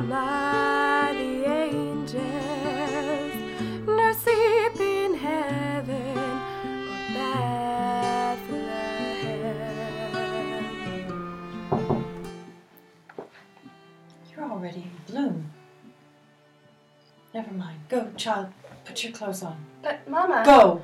Mama, the angels, no sleep in heaven or Bethlehem. You're already in bloom. Never mind. Go, child. Put your clothes on. But, Mama. Go!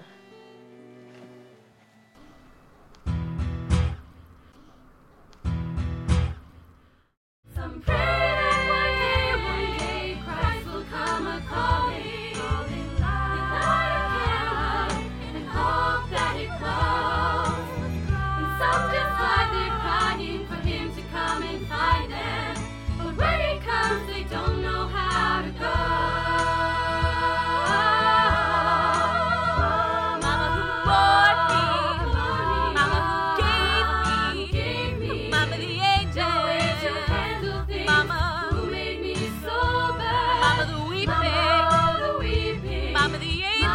Yeah.